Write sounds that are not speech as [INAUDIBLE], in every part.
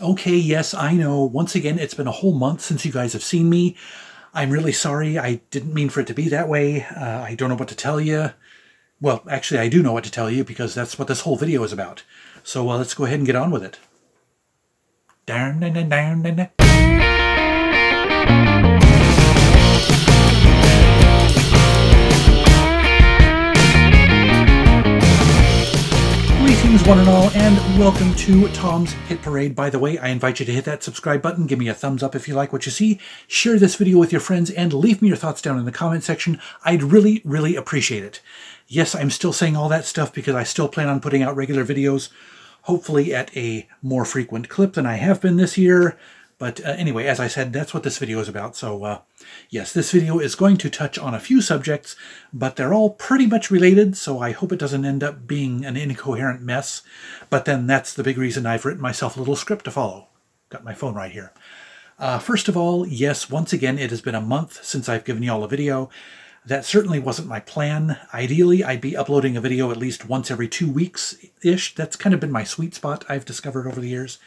Okay, yes, I know. Once again, it's been a whole month since you guys have seen me. I'm really sorry. I didn't mean for it to be that way. Uh, I don't know what to tell you. Well, actually, I do know what to tell you because that's what this whole video is about. So uh, let's go ahead and get on with it. Darn, darn, darn, one and all, and welcome to Tom's Hit Parade. By the way, I invite you to hit that subscribe button, give me a thumbs up if you like what you see, share this video with your friends, and leave me your thoughts down in the comment section. I'd really, really appreciate it. Yes, I'm still saying all that stuff because I still plan on putting out regular videos, hopefully at a more frequent clip than I have been this year. But uh, anyway, as I said, that's what this video is about. So uh, yes, this video is going to touch on a few subjects, but they're all pretty much related, so I hope it doesn't end up being an incoherent mess. But then that's the big reason I've written myself a little script to follow. Got my phone right here. Uh, first of all, yes, once again, it has been a month since I've given you all a video. That certainly wasn't my plan. Ideally, I'd be uploading a video at least once every two weeks-ish. That's kind of been my sweet spot, I've discovered over the years.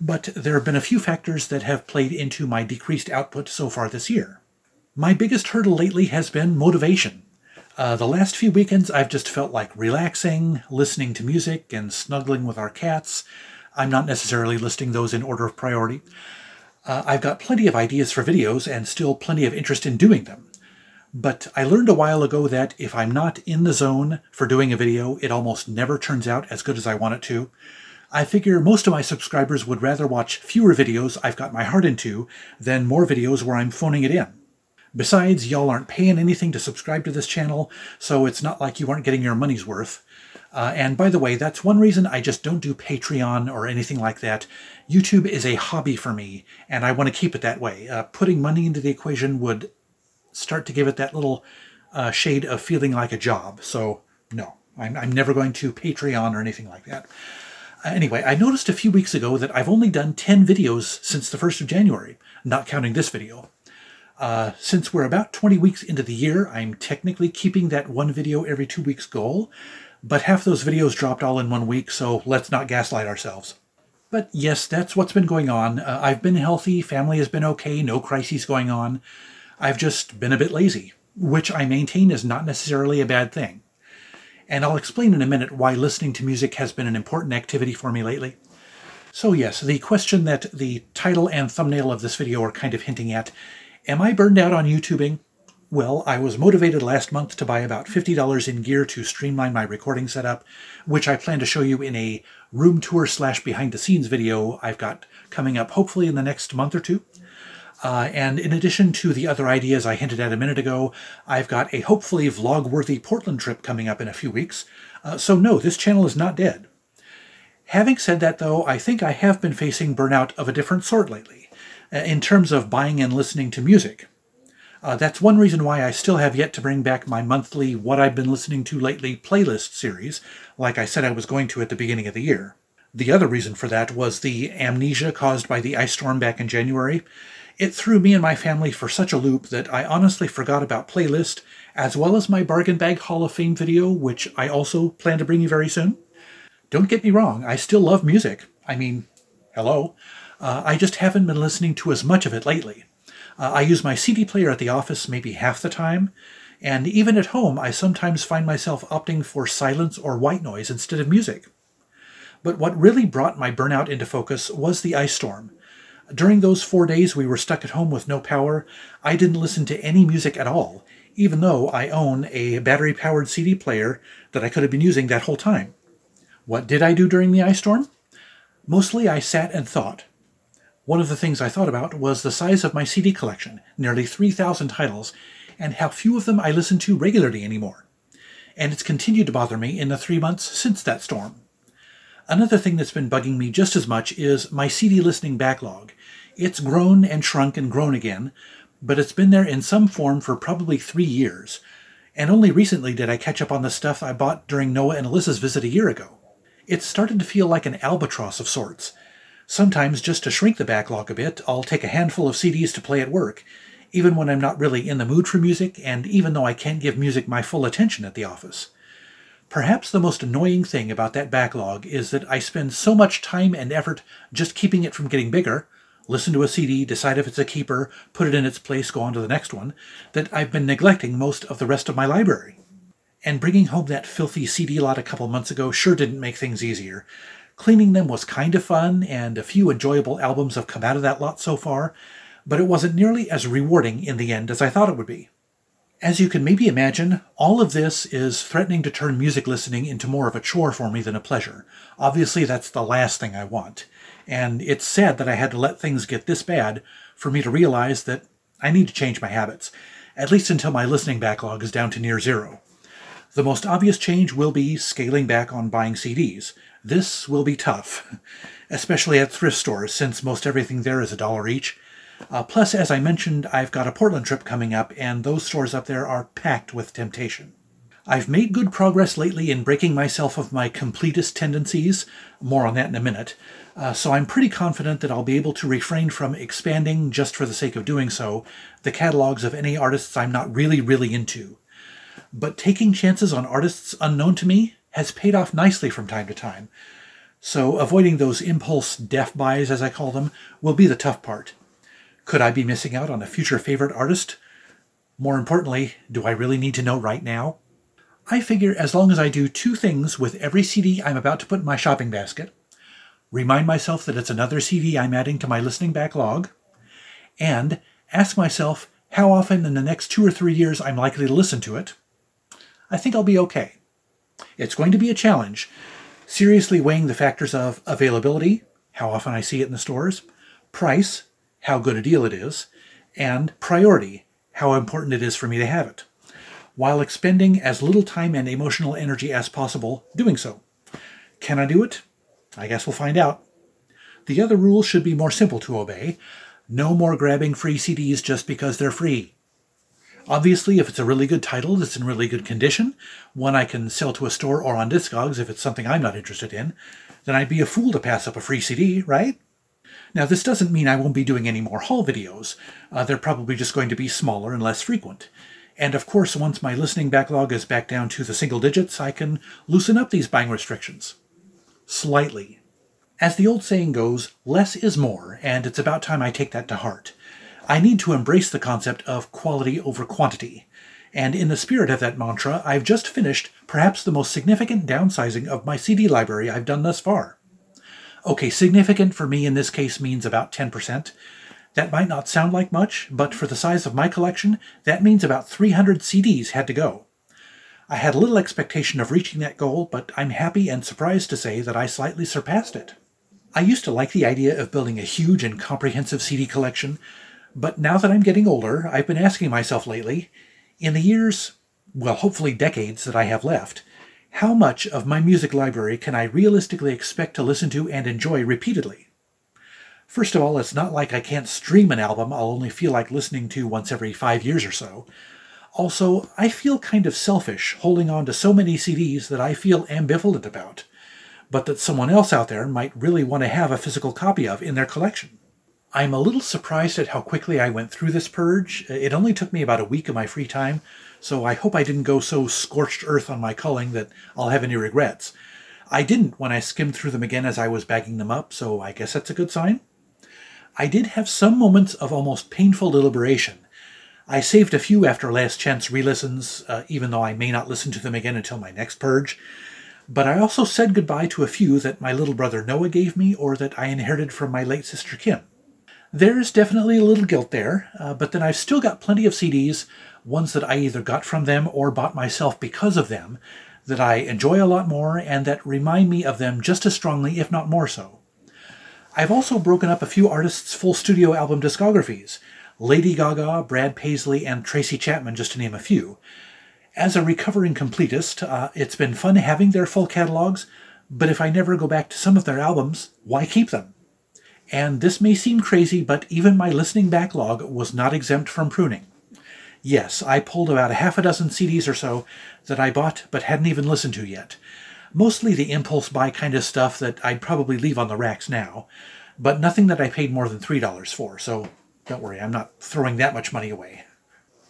But there have been a few factors that have played into my decreased output so far this year. My biggest hurdle lately has been motivation. Uh, the last few weekends, I've just felt like relaxing, listening to music, and snuggling with our cats. I'm not necessarily listing those in order of priority. Uh, I've got plenty of ideas for videos and still plenty of interest in doing them. But I learned a while ago that if I'm not in the zone for doing a video, it almost never turns out as good as I want it to. I figure most of my subscribers would rather watch fewer videos I've got my heart into than more videos where I'm phoning it in. Besides, y'all aren't paying anything to subscribe to this channel, so it's not like you aren't getting your money's worth. Uh, and by the way, that's one reason I just don't do Patreon or anything like that. YouTube is a hobby for me, and I want to keep it that way. Uh, putting money into the equation would start to give it that little uh, shade of feeling like a job. So no, I'm, I'm never going to Patreon or anything like that. Uh, anyway, I noticed a few weeks ago that I've only done 10 videos since the 1st of January, not counting this video. Uh, since we're about 20 weeks into the year, I'm technically keeping that one video every two weeks goal, but half those videos dropped all in one week, so let's not gaslight ourselves. But yes, that's what's been going on. Uh, I've been healthy, family has been okay, no crises going on. I've just been a bit lazy, which I maintain is not necessarily a bad thing. And I'll explain in a minute why listening to music has been an important activity for me lately. So yes, the question that the title and thumbnail of this video are kind of hinting at, am I burned out on YouTubing? Well, I was motivated last month to buy about $50 in gear to streamline my recording setup, which I plan to show you in a room tour slash behind the scenes video I've got coming up hopefully in the next month or two. Uh, and in addition to the other ideas I hinted at a minute ago, I've got a hopefully vlog-worthy Portland trip coming up in a few weeks. Uh, so no, this channel is not dead. Having said that, though, I think I have been facing burnout of a different sort lately, uh, in terms of buying and listening to music. Uh, that's one reason why I still have yet to bring back my monthly What I've Been Listening to Lately playlist series, like I said I was going to at the beginning of the year. The other reason for that was the amnesia caused by the ice storm back in January, it threw me and my family for such a loop that I honestly forgot about playlist, as well as my Bargain Bag Hall of Fame video, which I also plan to bring you very soon. Don't get me wrong, I still love music. I mean, hello. Uh, I just haven't been listening to as much of it lately. Uh, I use my CD player at the office maybe half the time, and even at home I sometimes find myself opting for silence or white noise instead of music. But what really brought my burnout into focus was the ice storm, during those four days we were stuck at home with no power, I didn't listen to any music at all, even though I own a battery-powered CD player that I could have been using that whole time. What did I do during the ice storm? Mostly I sat and thought. One of the things I thought about was the size of my CD collection, nearly 3,000 titles, and how few of them I listen to regularly anymore. And it's continued to bother me in the three months since that storm. Another thing that's been bugging me just as much is my CD listening backlog. It's grown and shrunk and grown again, but it's been there in some form for probably three years, and only recently did I catch up on the stuff I bought during Noah and Alyssa's visit a year ago. It's started to feel like an albatross of sorts. Sometimes, just to shrink the backlog a bit, I'll take a handful of CDs to play at work, even when I'm not really in the mood for music, and even though I can't give music my full attention at the office. Perhaps the most annoying thing about that backlog is that I spend so much time and effort just keeping it from getting bigger, listen to a CD, decide if it's a keeper, put it in its place, go on to the next one, that I've been neglecting most of the rest of my library. And bringing home that filthy CD lot a couple months ago sure didn't make things easier. Cleaning them was kind of fun, and a few enjoyable albums have come out of that lot so far, but it wasn't nearly as rewarding in the end as I thought it would be. As you can maybe imagine, all of this is threatening to turn music listening into more of a chore for me than a pleasure. Obviously, that's the last thing I want. And it's sad that I had to let things get this bad for me to realize that I need to change my habits, at least until my listening backlog is down to near zero. The most obvious change will be scaling back on buying CDs. This will be tough, [LAUGHS] especially at thrift stores, since most everything there is a dollar each, uh, plus, as I mentioned, I've got a Portland trip coming up, and those stores up there are packed with temptation. I've made good progress lately in breaking myself of my completist tendencies, more on that in a minute, uh, so I'm pretty confident that I'll be able to refrain from expanding, just for the sake of doing so, the catalogs of any artists I'm not really, really into. But taking chances on artists unknown to me has paid off nicely from time to time, so avoiding those impulse deaf buys, as I call them, will be the tough part. Could I be missing out on a future favorite artist? More importantly, do I really need to know right now? I figure as long as I do two things with every CD I'm about to put in my shopping basket, remind myself that it's another CD I'm adding to my listening backlog, and ask myself how often in the next two or three years I'm likely to listen to it, I think I'll be okay. It's going to be a challenge, seriously weighing the factors of availability, how often I see it in the stores, price, how good a deal it is, and priority, how important it is for me to have it, while expending as little time and emotional energy as possible doing so. Can I do it? I guess we'll find out. The other rules should be more simple to obey. No more grabbing free CDs just because they're free. Obviously, if it's a really good title that's in really good condition, one I can sell to a store or on Discogs if it's something I'm not interested in, then I'd be a fool to pass up a free CD, right? Now, this doesn't mean I won't be doing any more haul videos. Uh, they're probably just going to be smaller and less frequent. And of course, once my listening backlog is back down to the single digits, I can loosen up these buying restrictions. Slightly. As the old saying goes, less is more, and it's about time I take that to heart. I need to embrace the concept of quality over quantity. And in the spirit of that mantra, I've just finished perhaps the most significant downsizing of my CD library I've done thus far. Okay, significant for me in this case means about 10%. That might not sound like much, but for the size of my collection, that means about 300 CDs had to go. I had little expectation of reaching that goal, but I'm happy and surprised to say that I slightly surpassed it. I used to like the idea of building a huge and comprehensive CD collection, but now that I'm getting older, I've been asking myself lately, in the years, well, hopefully decades that I have left, how much of my music library can I realistically expect to listen to and enjoy repeatedly? First of all, it's not like I can't stream an album I'll only feel like listening to once every five years or so. Also, I feel kind of selfish holding on to so many CDs that I feel ambivalent about, but that someone else out there might really want to have a physical copy of in their collection. I'm a little surprised at how quickly I went through this purge. It only took me about a week of my free time, so I hope I didn't go so scorched earth on my culling that I'll have any regrets. I didn't when I skimmed through them again as I was bagging them up, so I guess that's a good sign. I did have some moments of almost painful deliberation. I saved a few after last chance re-listens, uh, even though I may not listen to them again until my next purge. But I also said goodbye to a few that my little brother Noah gave me or that I inherited from my late sister Kim. There's definitely a little guilt there, uh, but then I've still got plenty of CDs ones that I either got from them or bought myself because of them, that I enjoy a lot more and that remind me of them just as strongly, if not more so. I've also broken up a few artists' full studio album discographies Lady Gaga, Brad Paisley, and Tracy Chapman, just to name a few. As a recovering completist, uh, it's been fun having their full catalogs, but if I never go back to some of their albums, why keep them? And this may seem crazy, but even my listening backlog was not exempt from pruning. Yes, I pulled about a half a dozen CDs or so that I bought but hadn't even listened to yet. Mostly the impulse buy kind of stuff that I'd probably leave on the racks now, but nothing that I paid more than $3 for, so don't worry, I'm not throwing that much money away.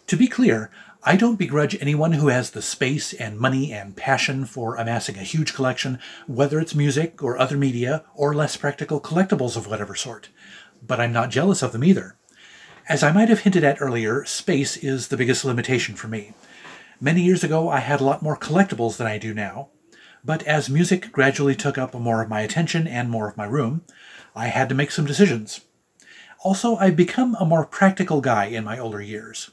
To be clear, I don't begrudge anyone who has the space and money and passion for amassing a huge collection, whether it's music or other media or less practical collectibles of whatever sort. But I'm not jealous of them either. As I might have hinted at earlier, space is the biggest limitation for me. Many years ago, I had a lot more collectibles than I do now, but as music gradually took up more of my attention and more of my room, I had to make some decisions. Also, I've become a more practical guy in my older years.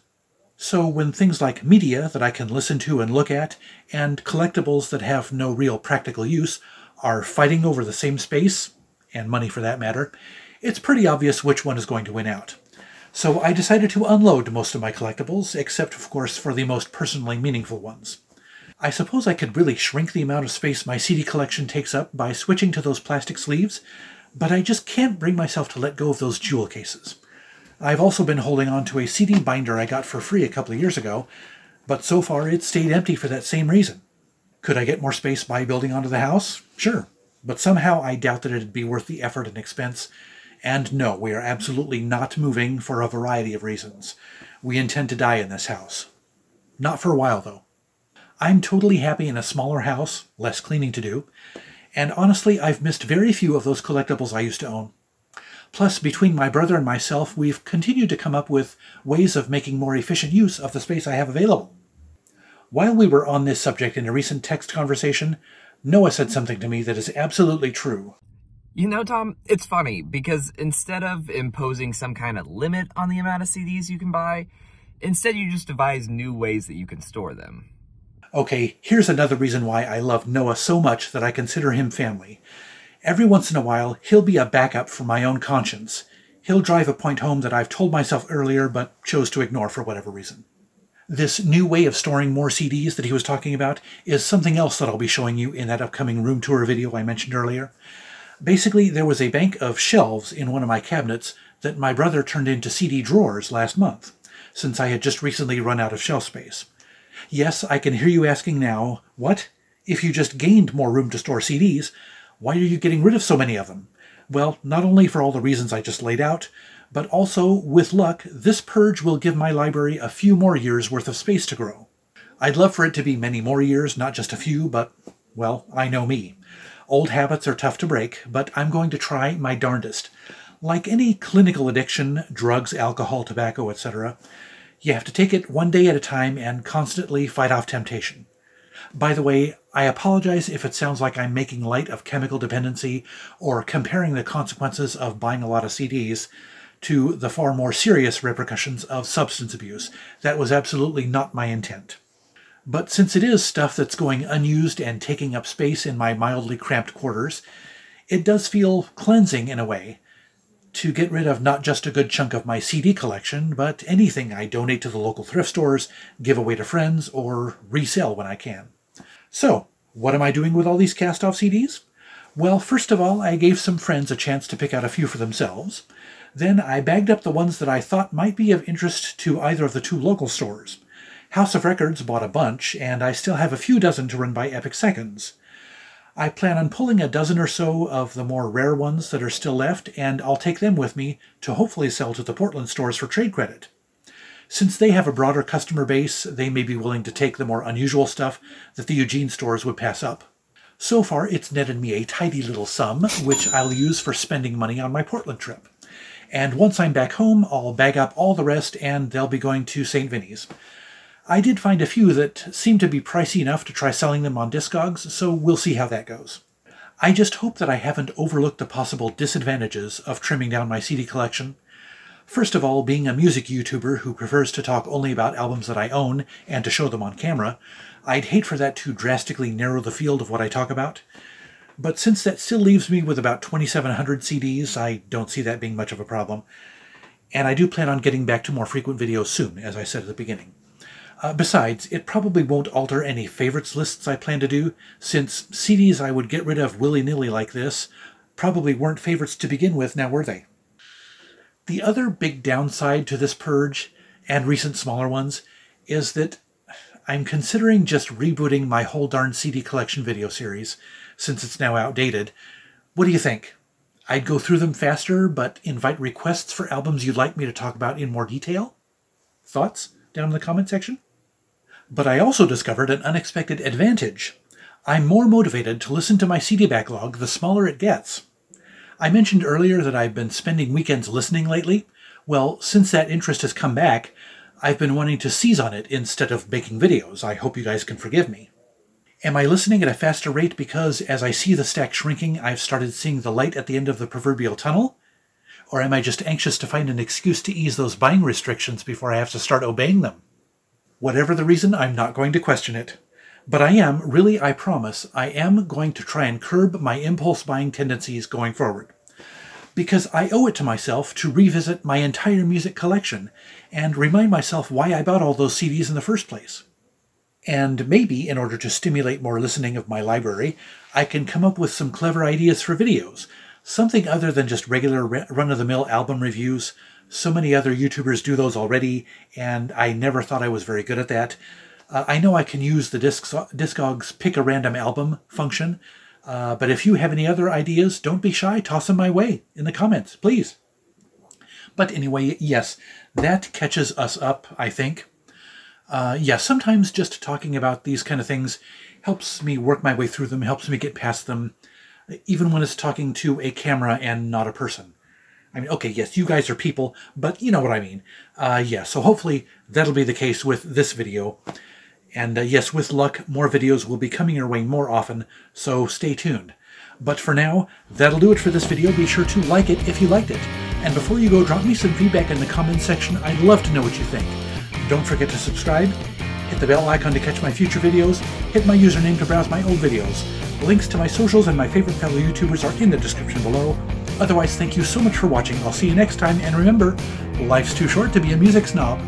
So when things like media that I can listen to and look at, and collectibles that have no real practical use, are fighting over the same space, and money for that matter, it's pretty obvious which one is going to win out. So I decided to unload most of my collectibles, except of course for the most personally meaningful ones. I suppose I could really shrink the amount of space my CD collection takes up by switching to those plastic sleeves, but I just can't bring myself to let go of those jewel cases. I've also been holding on to a CD binder I got for free a couple of years ago, but so far it's stayed empty for that same reason. Could I get more space by building onto the house? Sure, but somehow I doubt that it'd be worth the effort and expense. And no, we are absolutely not moving for a variety of reasons. We intend to die in this house. Not for a while, though. I'm totally happy in a smaller house, less cleaning to do, and honestly, I've missed very few of those collectibles I used to own. Plus, between my brother and myself, we've continued to come up with ways of making more efficient use of the space I have available. While we were on this subject in a recent text conversation, Noah said something to me that is absolutely true. You know, Tom, it's funny because instead of imposing some kind of limit on the amount of CDs you can buy, instead you just devise new ways that you can store them. Okay, here's another reason why I love Noah so much that I consider him family. Every once in a while, he'll be a backup for my own conscience. He'll drive a point home that I've told myself earlier but chose to ignore for whatever reason. This new way of storing more CDs that he was talking about is something else that I'll be showing you in that upcoming room tour video I mentioned earlier. Basically, there was a bank of shelves in one of my cabinets that my brother turned into CD drawers last month, since I had just recently run out of shelf space. Yes, I can hear you asking now, what? If you just gained more room to store CDs, why are you getting rid of so many of them? Well, not only for all the reasons I just laid out, but also, with luck, this purge will give my library a few more years worth of space to grow. I'd love for it to be many more years, not just a few, but, well, I know me. Old habits are tough to break, but I'm going to try my darndest. Like any clinical addiction, drugs, alcohol, tobacco, etc., you have to take it one day at a time and constantly fight off temptation. By the way, I apologize if it sounds like I'm making light of chemical dependency or comparing the consequences of buying a lot of CDs to the far more serious repercussions of substance abuse. That was absolutely not my intent. But since it is stuff that's going unused and taking up space in my mildly cramped quarters, it does feel cleansing in a way to get rid of not just a good chunk of my CD collection, but anything I donate to the local thrift stores, give away to friends, or resell when I can. So, what am I doing with all these cast-off CDs? Well, first of all, I gave some friends a chance to pick out a few for themselves. Then I bagged up the ones that I thought might be of interest to either of the two local stores. House of Records bought a bunch, and I still have a few dozen to run by Epic Seconds. I plan on pulling a dozen or so of the more rare ones that are still left, and I'll take them with me to hopefully sell to the Portland stores for trade credit. Since they have a broader customer base, they may be willing to take the more unusual stuff that the Eugene stores would pass up. So far, it's netted me a tidy little sum, which I'll use for spending money on my Portland trip. And once I'm back home, I'll bag up all the rest and they'll be going to St. Vinny's. I did find a few that seem to be pricey enough to try selling them on Discogs, so we'll see how that goes. I just hope that I haven't overlooked the possible disadvantages of trimming down my CD collection. First of all, being a music YouTuber who prefers to talk only about albums that I own and to show them on camera, I'd hate for that to drastically narrow the field of what I talk about. But since that still leaves me with about 2,700 CDs, I don't see that being much of a problem. And I do plan on getting back to more frequent videos soon, as I said at the beginning. Uh, besides, it probably won't alter any favorites lists I plan to do, since CDs I would get rid of willy-nilly like this probably weren't favorites to begin with, now were they? The other big downside to this purge, and recent smaller ones, is that I'm considering just rebooting my whole darn CD collection video series, since it's now outdated. What do you think? I'd go through them faster, but invite requests for albums you'd like me to talk about in more detail? Thoughts down in the comment section? But I also discovered an unexpected advantage. I'm more motivated to listen to my CD backlog the smaller it gets. I mentioned earlier that I've been spending weekends listening lately. Well, since that interest has come back, I've been wanting to seize on it instead of making videos. I hope you guys can forgive me. Am I listening at a faster rate because as I see the stack shrinking, I've started seeing the light at the end of the proverbial tunnel? Or am I just anxious to find an excuse to ease those buying restrictions before I have to start obeying them? Whatever the reason, I'm not going to question it. But I am, really, I promise, I am going to try and curb my impulse buying tendencies going forward. Because I owe it to myself to revisit my entire music collection and remind myself why I bought all those CDs in the first place. And maybe, in order to stimulate more listening of my library, I can come up with some clever ideas for videos, something other than just regular run-of-the-mill album reviews. So many other YouTubers do those already, and I never thought I was very good at that. Uh, I know I can use the Discogs pick a random album function, uh, but if you have any other ideas, don't be shy. Toss them my way in the comments, please. But anyway, yes, that catches us up, I think. Uh, yeah, sometimes just talking about these kind of things helps me work my way through them, helps me get past them, even when it's talking to a camera and not a person. I mean, okay, yes, you guys are people, but you know what I mean. Uh, yeah, so hopefully that'll be the case with this video. And uh, yes, with luck, more videos will be coming your way more often, so stay tuned. But for now, that'll do it for this video. Be sure to like it if you liked it. And before you go, drop me some feedback in the comments section. I'd love to know what you think. Don't forget to subscribe, hit the bell icon to catch my future videos, hit my username to browse my old videos. Links to my socials and my favorite fellow YouTubers are in the description below. Otherwise, thank you so much for watching. I'll see you next time, and remember, life's too short to be a music snob.